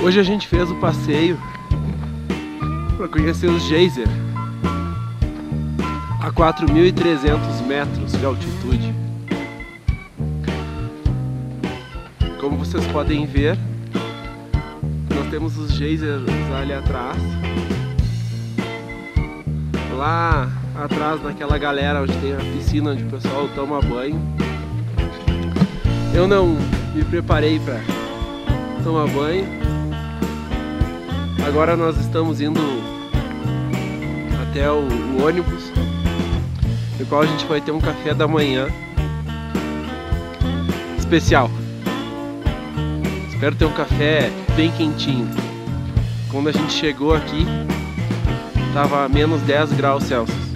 Hoje a gente fez o passeio para conhecer os geyser a 4.300 metros de altitude. Como vocês podem ver, nós temos os geysers ali atrás. Lá atrás naquela galera onde tem a piscina onde o pessoal toma banho. Eu não me preparei para tomar banho. Agora nós estamos indo até o, o ônibus, no qual a gente vai ter um café da manhã especial. Espero ter um café bem quentinho. Quando a gente chegou aqui, tava menos 10 graus Celsius.